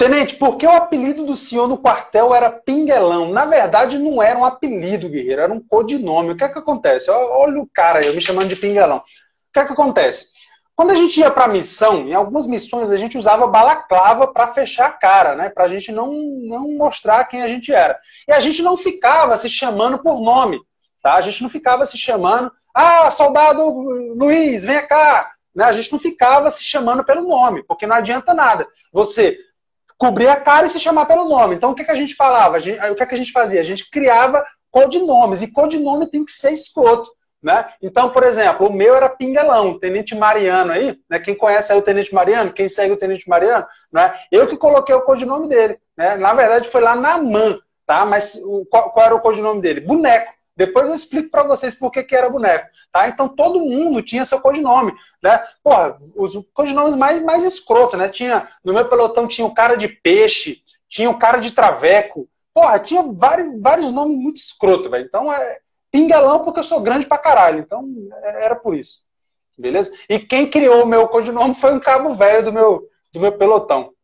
Tenente, por que o apelido do senhor no quartel era Pinguelão? Na verdade, não era um apelido, guerreiro, era um codinome. O que é que acontece? Olha o cara aí, me chamando de Pinguelão. O que é que acontece? Quando a gente ia para missão, em algumas missões a gente usava balaclava para fechar a cara, né? Para a gente não, não mostrar quem a gente era. E a gente não ficava se chamando por nome, tá? A gente não ficava se chamando, ah, soldado Luiz, vem cá. Né? A gente não ficava se chamando pelo nome, porque não adianta nada. Você cobrir a cara e se chamar pelo nome. Então, o que, que a gente falava? A gente, o que, que a gente fazia? A gente criava codinomes, e codinome tem que ser escroto. Né? Então, por exemplo, o meu era Pinguelão, Tenente Mariano aí, né? Quem conhece aí o Tenente Mariano, quem segue o Tenente Mariano, né? Eu que coloquei o codinome dele, né? Na verdade, foi lá na MAN, tá? Mas o, qual, qual, era o codinome dele? Boneco. Depois eu explico para vocês por que, era boneco, tá? Então todo mundo tinha seu codinome, né? Porra, os codinomes mais, mais escroto, né? Tinha, no meu pelotão tinha o cara de peixe, tinha o cara de traveco, porra, tinha vários, vários nomes muito escroto, velho. Então é pingalão porque eu sou grande pra caralho, então é, era por isso, beleza? E quem criou o meu codinome foi um cabo velho do meu, do meu pelotão.